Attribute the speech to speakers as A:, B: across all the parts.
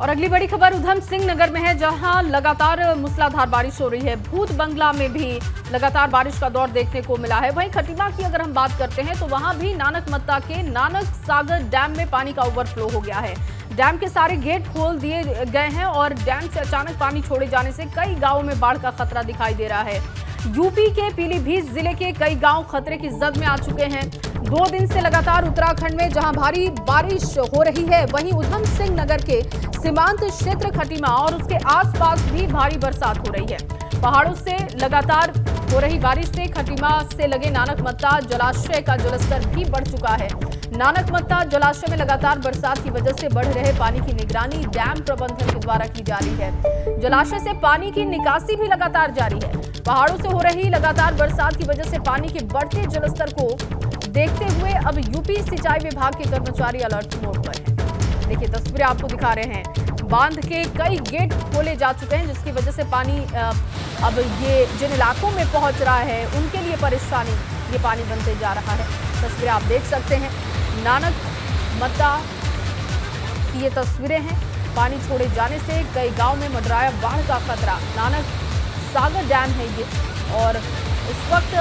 A: और अगली बड़ी खबर, उधम सिंह नगर में है, जहाँ लगातार मूसलाधार बारिश हो रही है। भूत बंगला में भी लगातार बारिश का दौर देखने को मिला है। वहीं खटीमा की अगर हम बात करते हैं तो वहाँ भी नानक मत्ता के नानक सागर डैम में पानी का ओवरफ्लो हो गया है। डैम के सारे गेट खोल दिए गए हैं और डैम से अचानक पानी छोड़े जाने से कई गाँवों में बाढ़ का खतरा दिखाई दे रहा है। यूपी के पीलीभीत ज़िले के कई गाँव खतरे की जद में आ चुके हैं। दो दिन से लगातार उत्तराखंड में जहाँ भारी बारिश हो रही है, वहीं उधम सिंह नगर के सीमांत क्षेत्र खटीमा और उसके आसपास भी भारी बरसात हो रही है। पहाड़ों से लगातार हो रही बारिश से खटीमा से लगे नानक मत्ता जलाशय का जलस्तर भी बढ़ चुका है। नानक मत्ता जलाशय में लगातार बरसात की वजह से बढ़ रहे पानी की निगरानी डैम प्रबंधन के द्वारा की जा रही है। जलाशय से पानी की निकासी भी लगातार जारी है। पहाड़ों से हो रही लगातार बरसात की वजह से पानी के बढ़ते जलस्तर को देखते हुए अब यूपी सिंचाई विभाग के कर्मचारी अलर्ट मोड पर हैं। देखिए, तस्वीरें आपको दिखा रहे हैं। बाँध के कई गेट खोले जा चुके हैं, जिसकी वजह से पानी अब ये जिन इलाकों में पहुँच रहा है, उनके लिए परेशानी, ये पानी बनते जा रहा है। तस्वीरें आप देख सकते हैं। नानक, मत्ता की ये तस्वीरें हैं। पानी छोड़े जाने से कई गाँव में मंडराया बाढ़ का खतरा। नानक सागर डैम है ये, और इस वक्त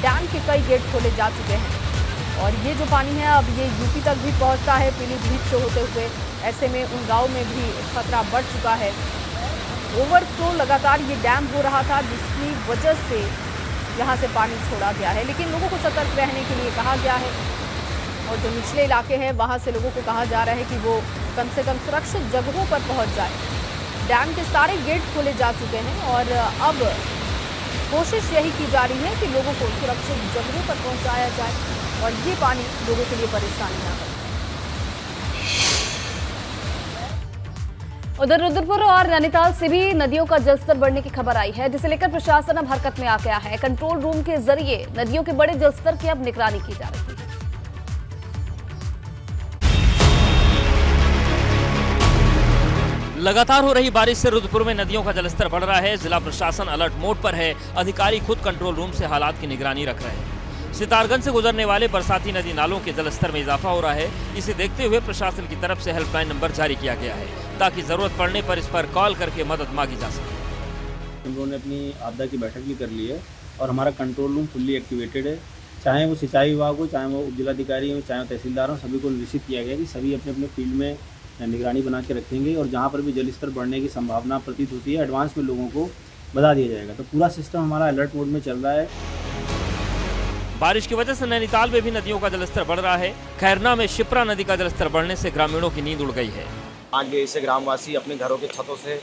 A: डैम के कई गेट खोले जा चुके हैं। और ये जो पानी है, अब ये यूपी तक भी पहुँचता है, पीलीभीत से होते हुए। ऐसे में उन गाँव में भी खतरा बढ़ चुका है। ओवरफ्लो लगातार ये डैम हो रहा था, जिसकी वजह से यहाँ से पानी छोड़ा गया है। लेकिन लोगों को सतर्क रहने के लिए कहा गया है, और जो निचले इलाके हैं, वहाँ से लोगों को कहा जा रहा है कि वो कम से कम सुरक्षित जगहों पर पहुँच जाए। डैम के सारे गेट खोले जा चुके हैं और अब कोशिश यही की जा रही है कि लोगों को सुरक्षित जगहों पर पहुँचाया जाए और ये पानी लोगों के लिए परेशानी ना बने। उधर रुद्रपुर और नैनीताल से भी नदियों का जलस्तर बढ़ने की खबर आई है, जिसे लेकर प्रशासन अब हरकत में आ गया है। कंट्रोल रूम के ज़रिए नदियों के बड़े जलस्तर की अब निगरानी की जा रही है।
B: लगातार हो रही बारिश से रुद्रपुर में नदियों का जलस्तर बढ़ रहा है। जिला प्रशासन अलर्ट मोड पर है। अधिकारी खुद कंट्रोल रूम से हालात की निगरानी रख रहे हैं। सितारगंज से गुजरने वाले बरसाती नदी नालों के जलस्तर में इजाफा हो रहा है। इसे देखते हुए प्रशासन की तरफ़ से हेल्पलाइन नंबर जारी किया गया है, ताकि ज़रूरत पड़ने पर इस पर कॉल करके मदद मांगी जा सके।
C: हम ने अपनी आपदा की बैठक भी कर ली है और हमारा कंट्रोल रूम फुल्ली एक्टिवेटेड है। चाहे वो सिंचाई विभाग हो, चाहे वो उप जिलाधिकारी हो, चाहे तहसीलदार हो, सभी को निर्देशित किया गया कि सभी अपने अपने फ़ील्ड में निगरानी बना के रखेंगे और जहाँ पर भी जल स्तर बढ़ने की संभावना प्रतीत होती है एडवांस में लोगों को बता दिया जाएगा। तो पूरा सिस्टम हमारा अलर्ट मोड में चल रहा है।
B: बारिश की वजह से नैनीताल में भी नदियों का जलस्तर बढ़ रहा है। खैरना में शिप्रा नदी का जलस्तर बढ़ने से ग्रामीणों की नींद उड़ गई है।
D: आगे से ग्रामवासी अपने घरों के छतों से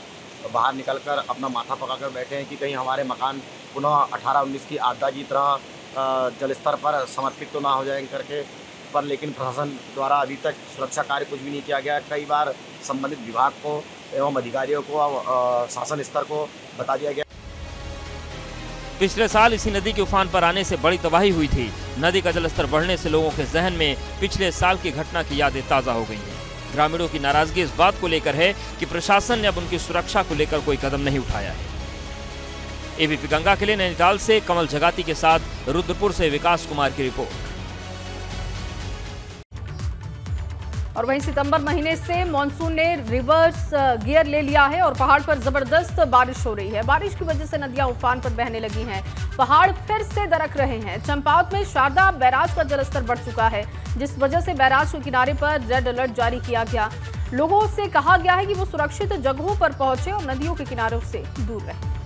D: बाहर निकलकर अपना माथा पकाकर बैठे हैं कि कहीं हमारे मकान पुनः 18-19 की आपदा की तरह जलस्तर पर समर्पित तो ना हो जाएँगे करके। पर, लेकिन प्रशासन द्वारा अभी तक सुरक्षा कार्य कुछ भी नहीं किया गया। कई बार संबंधित विभाग को एवं अधिकारियों को शासन स्तर को बता दिया गया।
B: पिछले साल इसी नदी के उफान पर आने से बड़ी तबाही हुई थी। नदी का जलस्तर बढ़ने से लोगों के जहन में पिछले साल की घटना की यादें ताज़ा हो गई हैं। ग्रामीणों की नाराज़गी इस बात को लेकर है कि प्रशासन ने अब उनकी सुरक्षा को लेकर कोई कदम नहीं उठाया है। एबीपी गंगा के लिए नैनीताल से कमल जगाती के साथ रुद्रपुर से विकास कुमार की रिपोर्ट।
A: और वहीं सितंबर महीने से मानसून ने रिवर्स गियर ले लिया है और पहाड़ पर ज़बरदस्त बारिश हो रही है। बारिश की वजह से नदियाँ उफान पर बहने लगी हैं। पहाड़ फिर से दरक रहे हैं। चंपावत में शारदा बैराज का जलस्तर बढ़ चुका है, जिस वजह से बैराज के किनारे पर रेड अलर्ट जारी किया गया। लोगों से कहा गया है कि वो सुरक्षित जगहों पर पहुँचे और नदियों के किनारों से दूर रहें।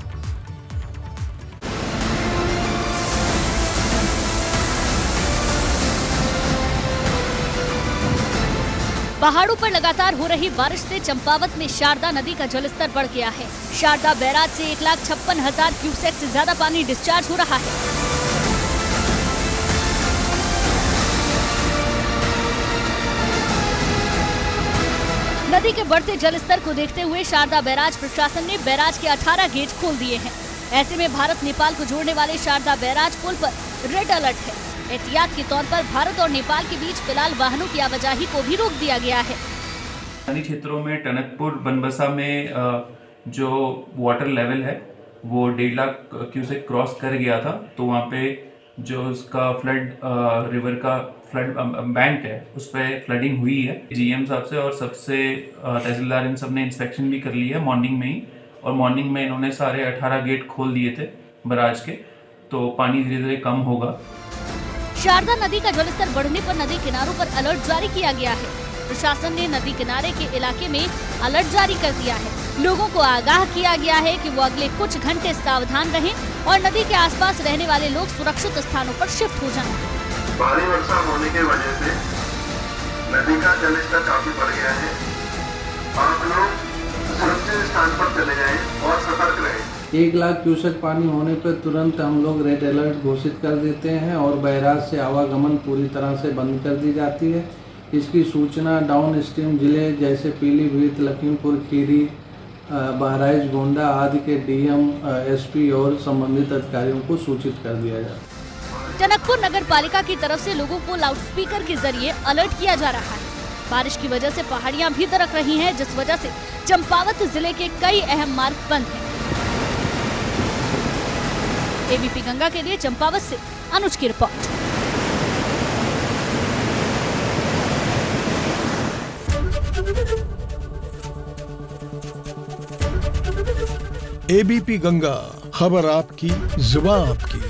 E: पहाड़ों पर लगातार हो रही बारिश से चंपावत में शारदा नदी का जलस्तर बढ़ गया है। शारदा बैराज से एक लाख छप्पन हज़ार क्यूसेक से ज़्यादा पानी डिस्चार्ज हो रहा है। नदी के बढ़ते जलस्तर को देखते हुए शारदा बैराज प्रशासन ने बैराज के 18 गेट खोल दिए हैं। ऐसे में भारत नेपाल को जोड़ने वाले शारदा बैराज पुल पर रेड अलर्ट है। एहतियात के तौर पर भारत और नेपाल के बीच फ़िलहाल वाहनों की आवाजाही को भी रोक दिया गया है।
F: क्षेत्रों में टनकपुर, बनबसा में जो वाटर लेवल है, वो डेढ़ लाख क्यूसेक क्रॉस कर गया था। तो वहाँ पे जो उसका फ्लड रिवर का फ्लड बैंक है, उस पर फ्लडिंग हुई है। जीएम साहब से और सबसे तहसीलदार इन सबने इंस्पेक्शन भी कर ली है मॉर्निंग में ही। और मॉर्निंग में इन्होंने सारे 18 गेट खोल दिए थे बराज के। तो पानी धीरे धीरे कम होगा।
E: शारदा नदी का जलस्तर बढ़ने पर नदी किनारों पर अलर्ट जारी किया गया है। प्रशासन ने नदी किनारे के इलाके में अलर्ट जारी कर दिया है। लोगों को आगाह किया गया है कि वो अगले कुछ घंटे सावधान रहें और नदी के आसपास रहने वाले लोग सुरक्षित स्थानों पर शिफ्ट हो जाएँ।
G: भारी वर्षा होने की वजह से नदी का जलस्तर काफ़ी बढ़ गया है। आप लोग सुरक्षित स्थान पर चले जाएँ और सतर्क रहें।
H: एक लाख क्यूसेक पानी होने पर तुरंत हम लोग रेड अलर्ट घोषित कर देते हैं और बैराज से आवागमन पूरी तरह से बंद कर दी जाती है। इसकी सूचना डाउन स्ट्रीम ज़िले जैसे पीलीभीत, लखीमपुर, खीरी बहराइच, गोंडा आदि के डीएम एसपी और संबंधित अधिकारियों को सूचित कर दिया जाता है।
E: जनकपुर नगर पालिका की तरफ़ से लोगों को लाउडस्पीकर के ज़रिए अलर्ट किया जा रहा है। बारिश की वजह से पहाड़ियाँ भी दरक रही हैं, जिस वजह से चंपावत ज़िले के कई अहम मार्ग बंद हैं। एबीपी गंगा के लिए चंपावत से अनुज की रिपोर्ट।
I: एबीपी गंगा, खबर आपकी जुबा आपकी।